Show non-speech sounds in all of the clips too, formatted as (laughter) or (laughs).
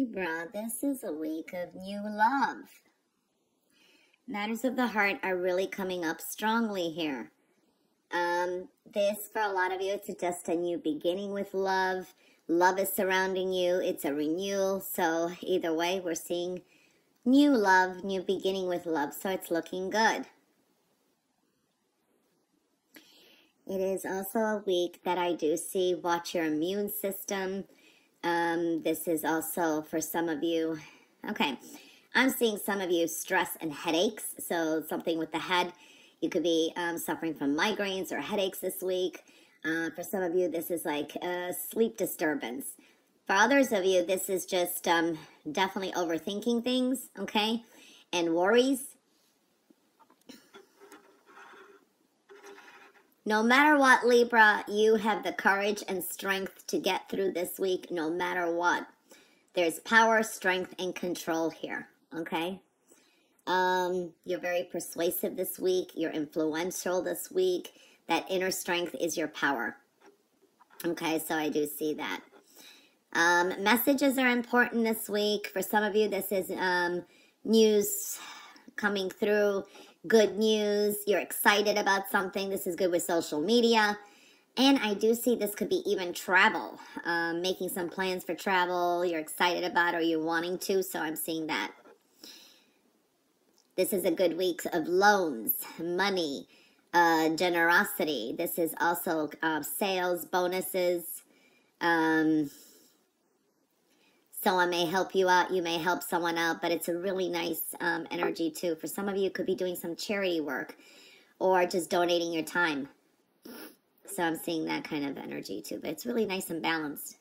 Libra, this is a week of new love. Matters of the heart are really coming up strongly here. Um, this, for a lot of you, it's just a new beginning with love. Love is surrounding you. It's a renewal. So either way, we're seeing new love, new beginning with love. So it's looking good. It is also a week that I do see watch your immune system. Um, this is also for some of you. Okay. I'm seeing some of you stress and headaches. So something with the head. You could be um, suffering from migraines or headaches this week. Uh, for some of you, this is like a sleep disturbance. For others of you, this is just um, definitely overthinking things, okay? And worries. No matter what, Libra, you have the courage and strength to get through this week, no matter what. There's power, strength, and control here, okay? Um, you're very persuasive this week. You're influential this week. That inner strength is your power. Okay, so I do see that. Um, messages are important this week. For some of you, this is um, news coming through, good news. You're excited about something. This is good with social media. And I do see this could be even travel, um, making some plans for travel you're excited about or you're wanting to. So I'm seeing that. This is a good week of loans, money, uh, generosity. This is also uh, sales, bonuses. Um, someone may help you out. You may help someone out, but it's a really nice um, energy too. For some of you, could be doing some charity work or just donating your time. So I'm seeing that kind of energy too, but it's really nice and balanced.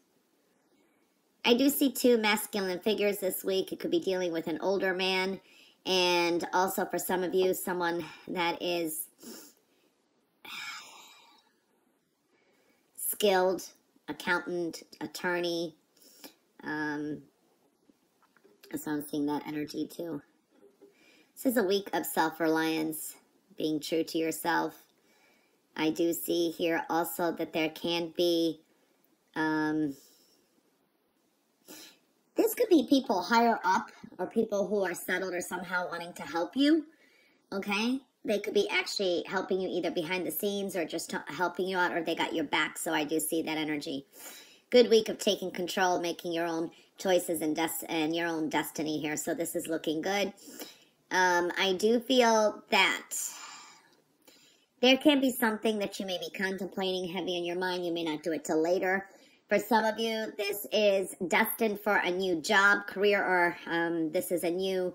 I do see two masculine figures this week. It could be dealing with an older man and also for some of you, someone that is (sighs) skilled, accountant, attorney. Um, so I'm seeing that energy too. This is a week of self-reliance, being true to yourself. I do see here also that there can be um, this could be people higher up or people who are settled or somehow wanting to help you. Okay? They could be actually helping you either behind the scenes or just helping you out or they got your back. So I do see that energy. Good week of taking control, making your own choices and, des- and your own destiny here. So this is looking good. Um, I do feel that there can be something that you may be contemplating heavy in your mind. You may not do it till later. For some of you, this is destined for a new job, career, or um, this is a new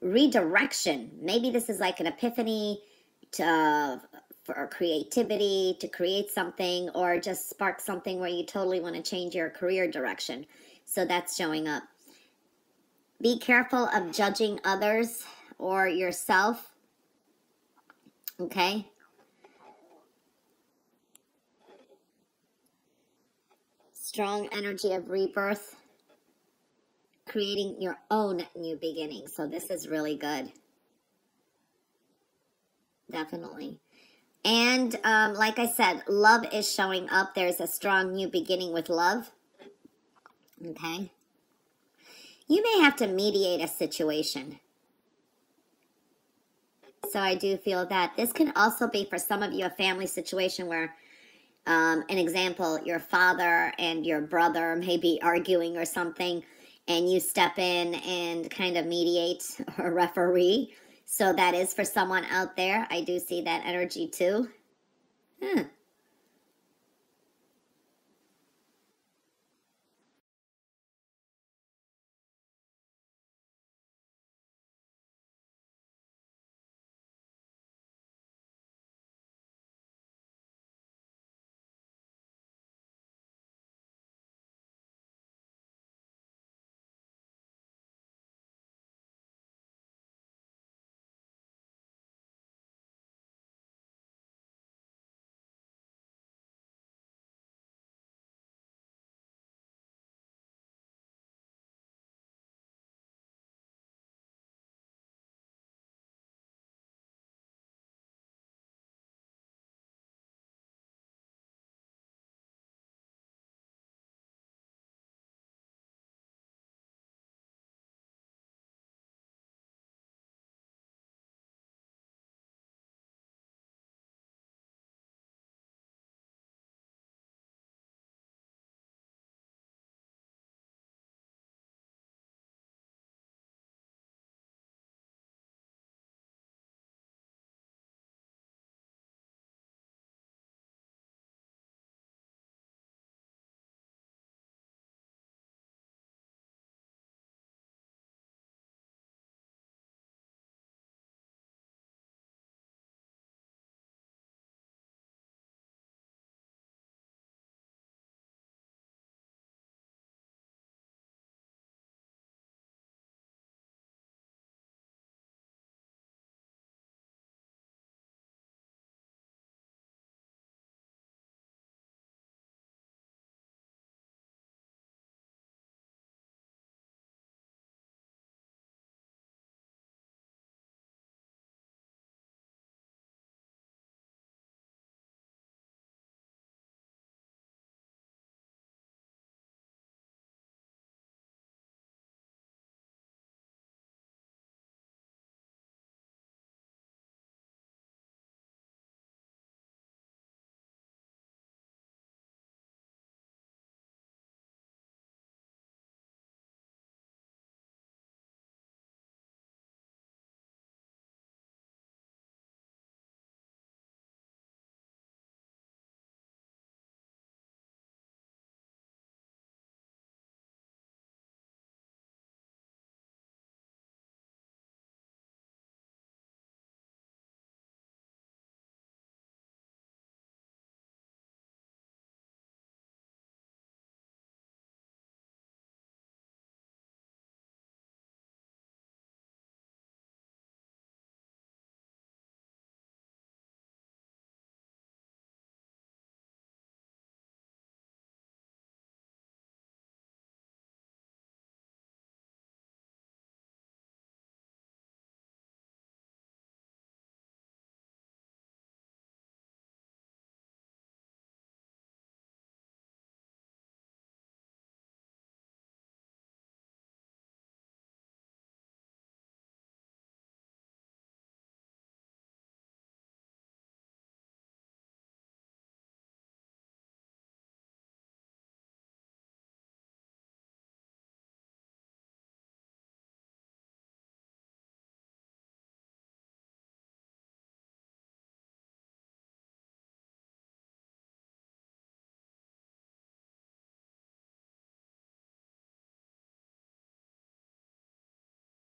redirection. Maybe this is like an epiphany to, uh, for creativity, to create something, or just spark something where you totally want to change your career direction. So that's showing up. Be careful of judging others or yourself. Okay? strong energy of rebirth, creating your own new beginning. So this is really good. Definitely. And um, like I said, love is showing up. There's a strong new beginning with love. Okay. You may have to mediate a situation. So I do feel that this can also be for some of you a family situation where um, an example, your father and your brother may be arguing or something, and you step in and kind of mediate (laughs) or referee. So that is for someone out there. I do see that energy too. Hmm.